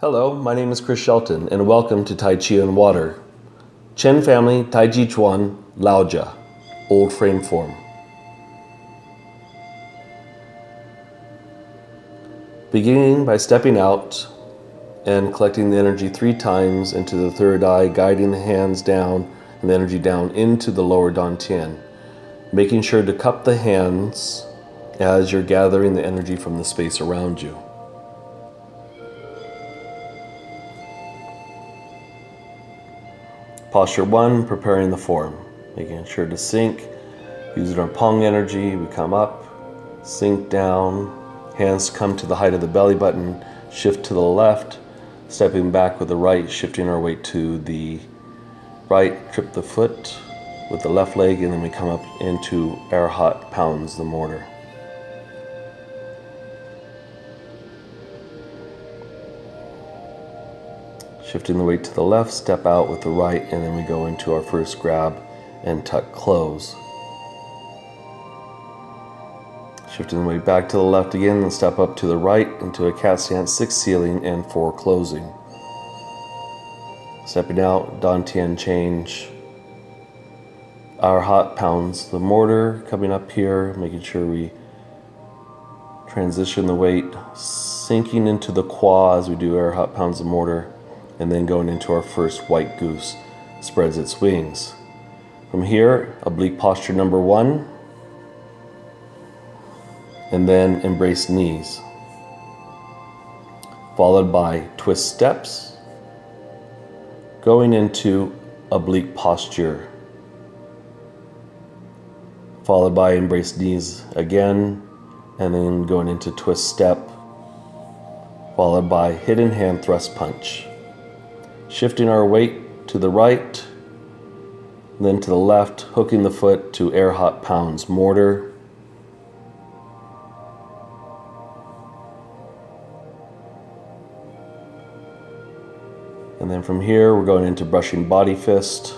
Hello, my name is Chris Shelton, and welcome to Tai Chi on Water. Chen Family Tai Chi Chuan Lao Jia, Old Frame Form. Beginning by stepping out and collecting the energy three times into the third eye, guiding the hands down and the energy down into the lower dantian. Making sure to cup the hands as you're gathering the energy from the space around you. Posture one, preparing the form, making sure to sink, using our Pong energy. We come up, sink down, hands come to the height of the belly button, shift to the left, stepping back with the right, shifting our weight to the right, trip the foot with the left leg, and then we come up into Arhat pounds the mortar. Shifting the weight to the left, step out with the right, and then we go into our first grab and tuck close. Shifting the weight back to the left again, then step up to the right into a cat stance, six sealing and four closing. Stepping out, Dantian change. Arhat pounds the mortar, coming up here, making sure we transition the weight, sinking into the qua as we do Arhat pounds of mortar and then going into our first white goose spreads its wings. From here, oblique posture number one, and then embrace knees, followed by twist steps, going into oblique posture, followed by embrace knees again, and then going into twist step, followed by hidden hand thrust punch shifting our weight to the right, then to the left, hooking the foot to Arhat pounds mortar. And then from here, we're going into brushing body fist.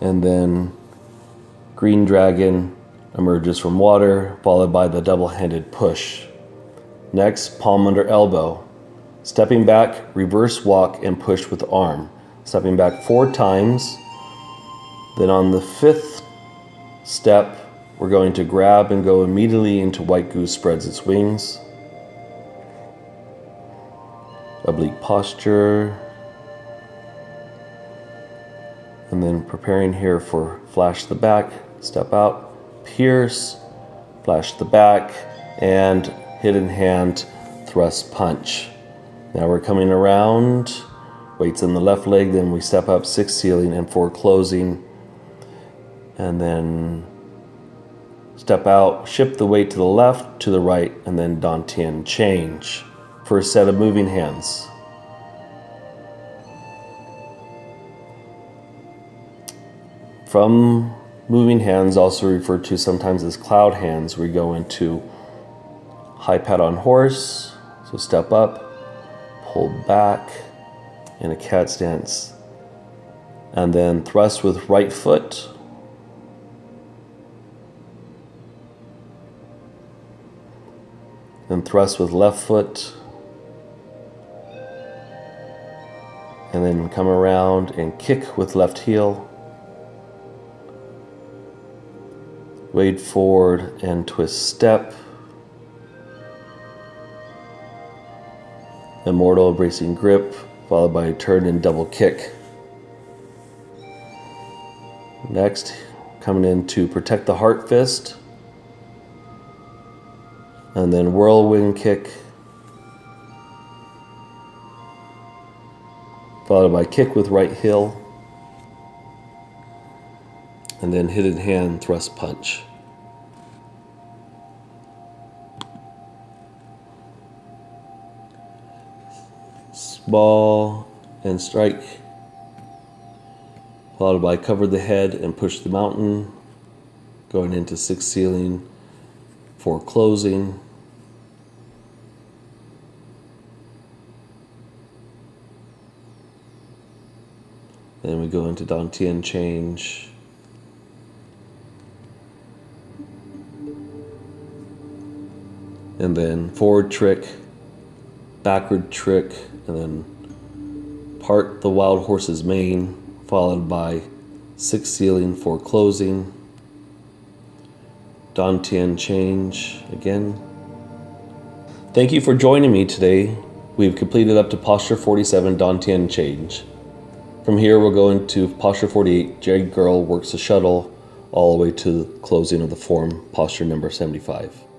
And then green dragon emerges from water, followed by the double handed push. Next, palm under elbow. Stepping back, reverse walk, and push with arm. Stepping back four times. Then on the fifth step, we're going to grab and go immediately into White Goose spreads its wings. Oblique posture. And then preparing here for flash the back, step out, pierce, flash the back, and hidden hand thrust punch. Now we're coming around, weights in the left leg, then we step up six sealing and four closing, and then step out, shift the weight to the left, to the right, and then Dantian change. First set of moving hands. From moving hands, also referred to sometimes as cloud hands, we go into high pat on horse, so step up, pull back in a cat stance, and then thrust with right foot. Then thrust with left foot. And then come around and kick with left heel. Wade forward and twist step. Immortal bracing grip, followed by a turn and double kick. Next, coming in to protect the heart fist. And then whirlwind kick. Followed by kick with right heel. And then hidden hand thrust punch. Ball and strike. Followed by cover the head and push the mountain. Going into six sealing four closing. Then we go into Dantian change. And then forward trick backward trick and then part the wild horse's mane, followed by six sealing four closing, Dantian change again. Thank you for joining me today. We've completed up to posture 47 Dantian change. From here, we'll go into posture 48. Jade girl works the shuttle all the way to closing of the form, posture number 75.